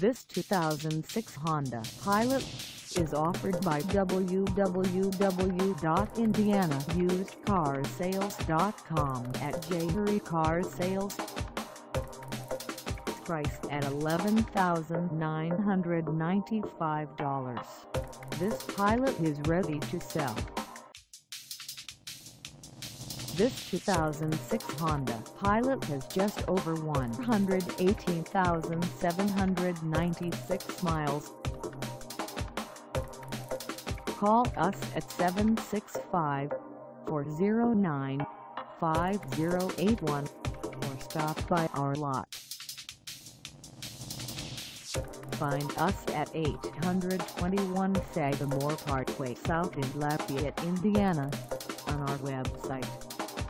This 2006 Honda Pilot is offered by www.indianausedcarsales.com at J Murray Car Sales. Priced at $11,995. This Pilot is ready to sell. This 2006 Honda Pilot has just over 118,796 miles. Call us at 765-409-5081 or stop by our lot. Find us at 821 Sagamore Parkway South in Lafayette, Indiana on our website